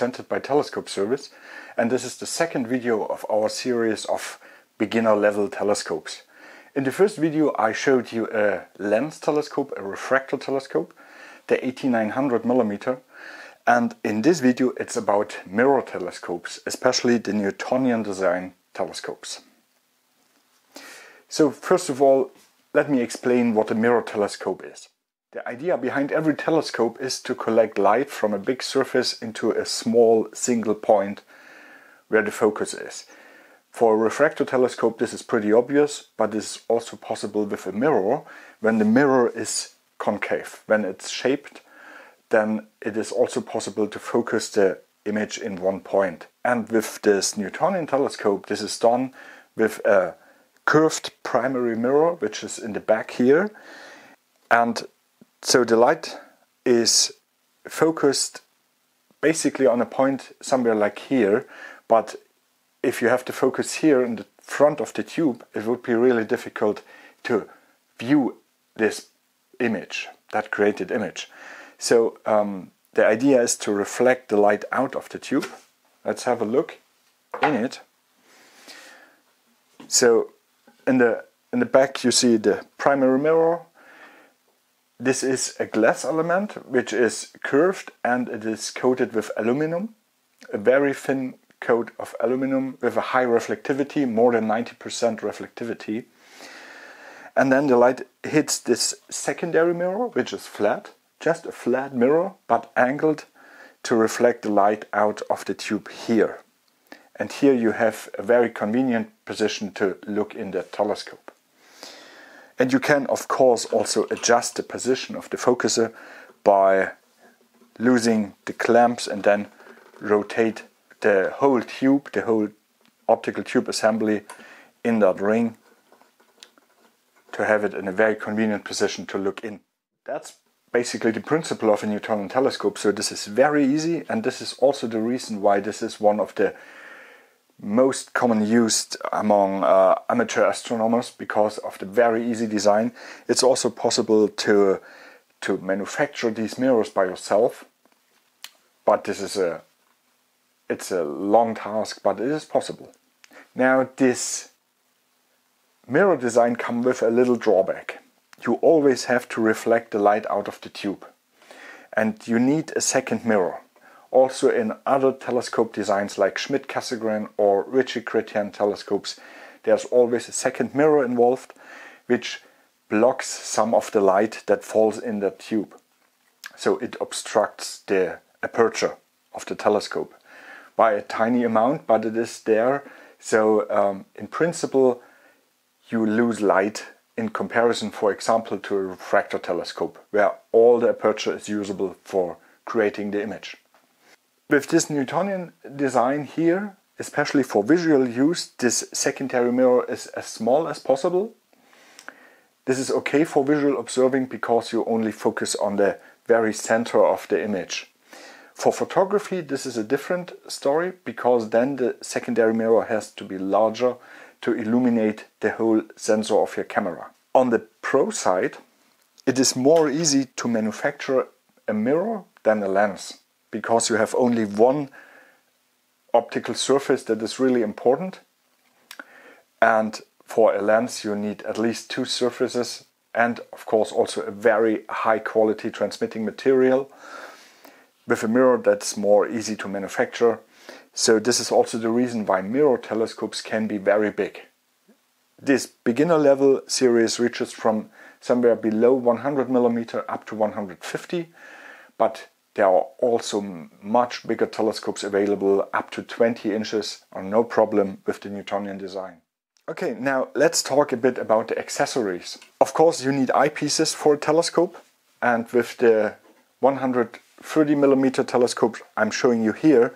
presented by Teleskop Service and this is the second video of our series of beginner level telescopes. In the first video I showed you a lens telescope, a refractor telescope, the 8900 millimeter and in this video it's about mirror telescopes, especially the Newtonian design telescopes. So first of all let me explain what a mirror telescope is. The idea behind every telescope is to collect light from a big surface into a small single point where the focus is. For a refractor telescope this is pretty obvious, but this is also possible with a mirror when the mirror is concave. When it's shaped, then it is also possible to focus the image in one point. And with this Newtonian telescope this is done with a curved primary mirror, which is in the back here. And so the light is focused basically on a point somewhere like here, but if you have to focus here in the front of the tube, it would be really difficult to view this image, that created image. So um, the idea is to reflect the light out of the tube. Let's have a look in it. So in the in the back you see the primary mirror this is a glass element which is curved and it is coated with aluminum, a very thin coat of aluminum with a high reflectivity, more than 90% reflectivity. And then the light hits this secondary mirror, which is flat, just a flat mirror, but angled to reflect the light out of the tube here. And here you have a very convenient position to look in the telescope. And you can of course also adjust the position of the focuser by losing the clamps and then rotate the whole tube, the whole optical tube assembly in that ring to have it in a very convenient position to look in. That's basically the principle of a Newtonian telescope. So this is very easy and this is also the reason why this is one of the most common used among uh, amateur astronomers because of the very easy design. It's also possible to to manufacture these mirrors by yourself, but this is a it's a long task, but it is possible. Now this mirror design comes with a little drawback. You always have to reflect the light out of the tube, and you need a second mirror. Also in other telescope designs like Schmidt-Cassegrain or Ritchey-Chrétien telescopes, there's always a second mirror involved, which blocks some of the light that falls in the tube. So it obstructs the aperture of the telescope by a tiny amount, but it is there. So um, in principle, you lose light in comparison, for example, to a refractor telescope, where all the aperture is usable for creating the image. With this Newtonian design here, especially for visual use, this secondary mirror is as small as possible. This is okay for visual observing because you only focus on the very center of the image. For photography this is a different story because then the secondary mirror has to be larger to illuminate the whole sensor of your camera. On the pro side it is more easy to manufacture a mirror than a lens because you have only one optical surface that is really important. And for a lens you need at least two surfaces and of course also a very high quality transmitting material with a mirror that's more easy to manufacture. So this is also the reason why mirror telescopes can be very big. This beginner level series reaches from somewhere below 100 millimeter up to 150 but there are also much bigger telescopes available up to 20 inches are no problem with the Newtonian design. Okay, now let's talk a bit about the accessories. Of course you need eyepieces for a telescope and with the 130 millimeter telescope I'm showing you here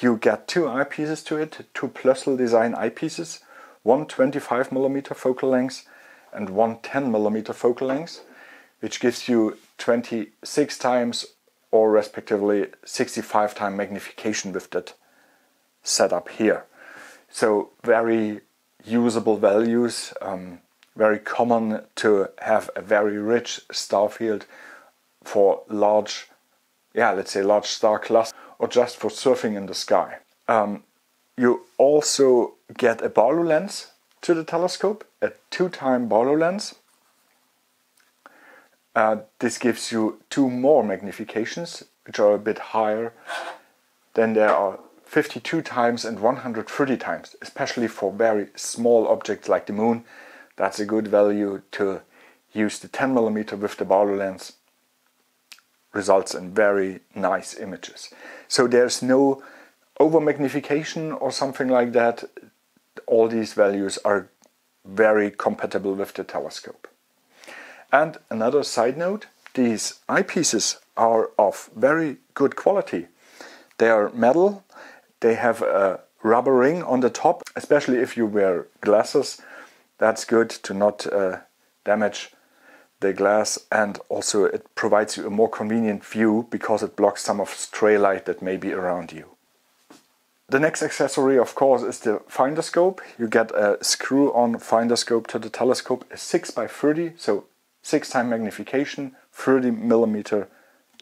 you get two eyepieces to it, two Plössl design eyepieces, one 25 millimeter focal length and one 10 millimeter focal length which gives you 26 times or respectively 65 time magnification with that setup here. So very usable values, um, very common to have a very rich star field for large yeah, let's say large star cluster or just for surfing in the sky. Um, you also get a Barlow lens to the telescope, a two-time Barlow lens. Uh, this gives you two more magnifications, which are a bit higher than there are 52 times and 130 times, especially for very small objects like the moon. That's a good value to use the 10 millimeter with the Barlow lens. Results in very nice images. So there's no over magnification or something like that. All these values are very compatible with the telescope. And another side note, these eyepieces are of very good quality. They are metal, they have a rubber ring on the top, especially if you wear glasses. That's good to not uh, damage the glass and also it provides you a more convenient view because it blocks some of stray light that may be around you. The next accessory of course is the finder scope. You get a screw-on finder scope to the telescope, a 6 by 30 so 6 time magnification, 30 millimeter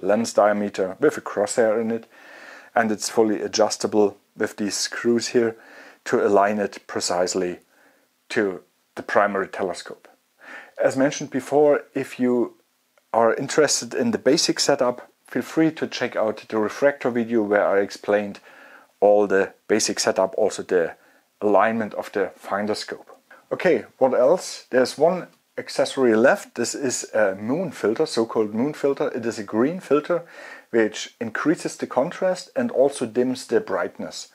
lens diameter with a crosshair in it and it's fully adjustable with these screws here to align it precisely to the primary telescope. As mentioned before, if you are interested in the basic setup, feel free to check out the refractor video where I explained all the basic setup, also the alignment of the finder scope. Okay, what else? There's one accessory left. This is a moon filter, so-called moon filter. It is a green filter which increases the contrast and also dims the brightness.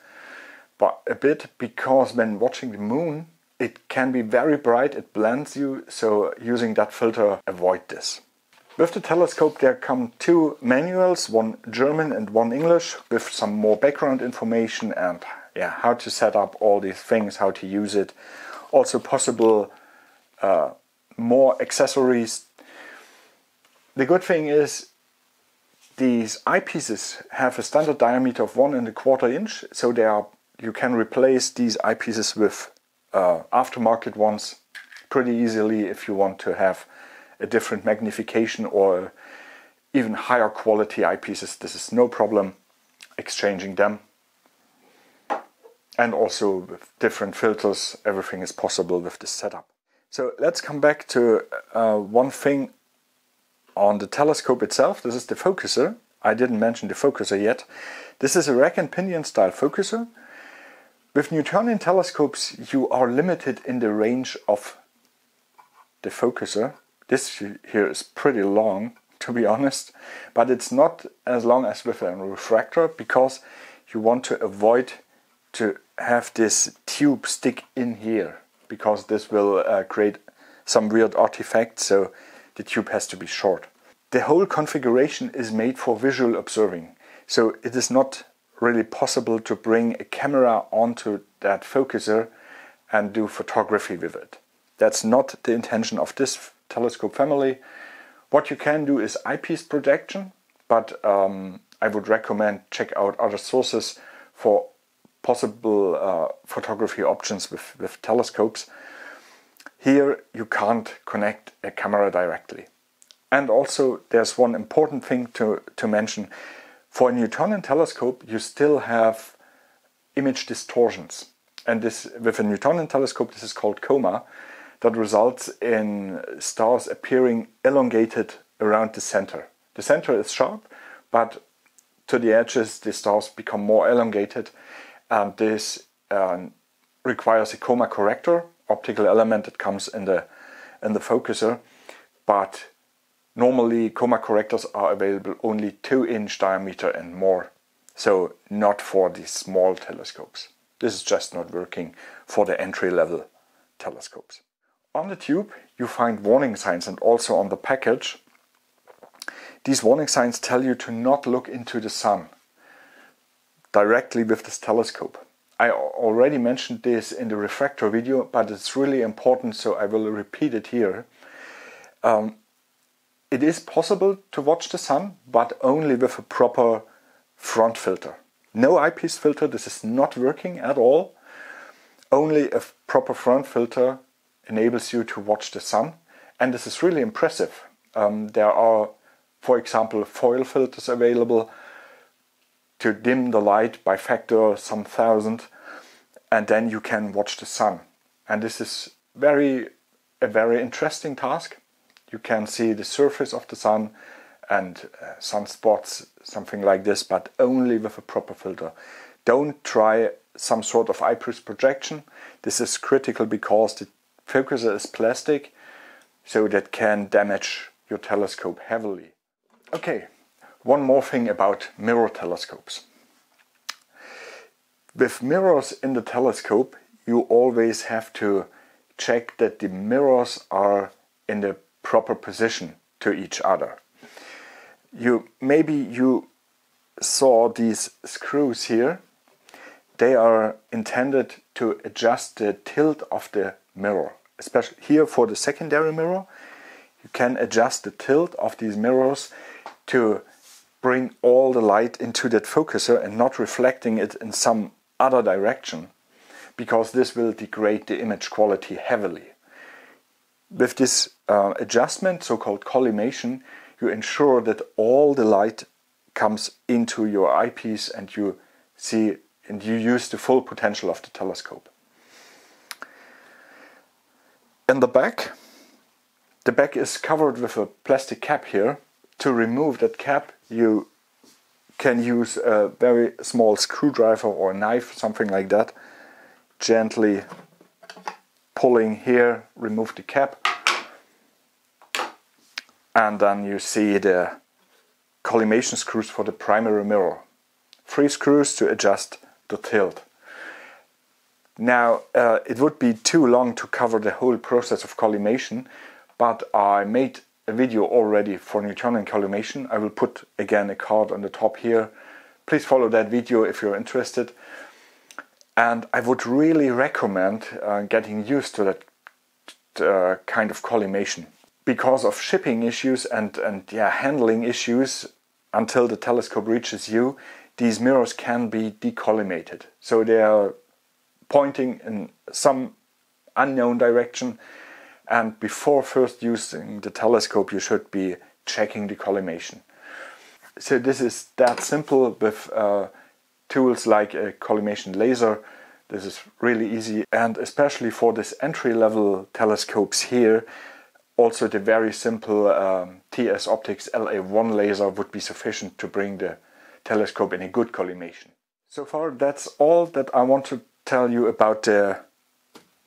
But a bit because when watching the moon, it can be very bright, it blends you, so using that filter avoid this. With the telescope there come two manuals, one German and one English, with some more background information and yeah, how to set up all these things, how to use it. Also possible uh, more accessories. The good thing is these eyepieces have a standard diameter of one and a quarter inch, so they are you can replace these eyepieces with uh, aftermarket ones pretty easily if you want to have a different magnification or even higher quality eyepieces. This is no problem exchanging them. And also with different filters, everything is possible with this setup. So let's come back to uh, one thing on the telescope itself. This is the focuser. I didn't mention the focuser yet. This is a rack and pinion style focuser. With Newtonian telescopes you are limited in the range of the focuser. This here is pretty long to be honest, but it's not as long as with a refractor because you want to avoid to have this tube stick in here because this will uh, create some weird artifacts, so the tube has to be short. The whole configuration is made for visual observing so it is not really possible to bring a camera onto that focuser and do photography with it. That's not the intention of this telescope family. What you can do is eyepiece projection, but um, I would recommend check out other sources for possible uh, photography options with, with telescopes. Here you can't connect a camera directly. And also there's one important thing to, to mention. For a Newtonian telescope you still have image distortions. And this with a Newtonian telescope this is called coma that results in stars appearing elongated around the center. The center is sharp, but to the edges the stars become more elongated and this uh, requires a coma corrector optical element that comes in the in the focuser. But normally coma correctors are available only 2 inch diameter and more. So not for these small telescopes. This is just not working for the entry level telescopes. On the tube you find warning signs and also on the package these warning signs tell you to not look into the sun directly with this telescope. I already mentioned this in the refractor video, but it's really important, so I will repeat it here. Um, it is possible to watch the sun, but only with a proper front filter. No eyepiece filter, this is not working at all. Only a proper front filter enables you to watch the sun, and this is really impressive. Um, there are for example, foil filters available to dim the light by factor some thousand, and then you can watch the sun. And this is very a very interesting task. You can see the surface of the sun and uh, sunspots, something like this, but only with a proper filter. Don't try some sort of eyepiece projection. This is critical because the focuser is plastic, so that can damage your telescope heavily. Okay, one more thing about mirror telescopes. With mirrors in the telescope, you always have to check that the mirrors are in the proper position to each other. You maybe you saw these screws here. They are intended to adjust the tilt of the mirror, especially here for the secondary mirror. You can adjust the tilt of these mirrors to bring all the light into that focuser and not reflecting it in some other direction because this will degrade the image quality heavily. With this uh, adjustment, so-called collimation, you ensure that all the light comes into your eyepiece and you see and you use the full potential of the telescope. In the back, the back is covered with a plastic cap here. To remove that cap, you can use a very small screwdriver or knife, something like that, gently pulling here, remove the cap. And then you see the collimation screws for the primary mirror. Three screws to adjust the tilt. Now, uh, it would be too long to cover the whole process of collimation, but I made a video already for Newtonian collimation. I will put again a card on the top here. Please follow that video if you're interested. And I would really recommend uh, getting used to that uh, kind of collimation because of shipping issues and, and yeah, handling issues until the telescope reaches you, these mirrors can be decollimated. So they are pointing in some unknown direction and before first using the telescope you should be checking the collimation. So this is that simple with uh, tools like a collimation laser. This is really easy and especially for this entry level telescopes here also the very simple um, TS Optics LA1 laser would be sufficient to bring the telescope in a good collimation. So far that's all that I want to tell you about the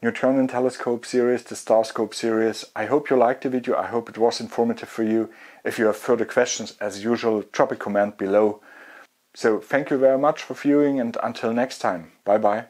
Newtonian Telescope series, the Starscope series. I hope you liked the video, I hope it was informative for you. If you have further questions, as usual, drop a comment below. So thank you very much for viewing and until next time, bye bye.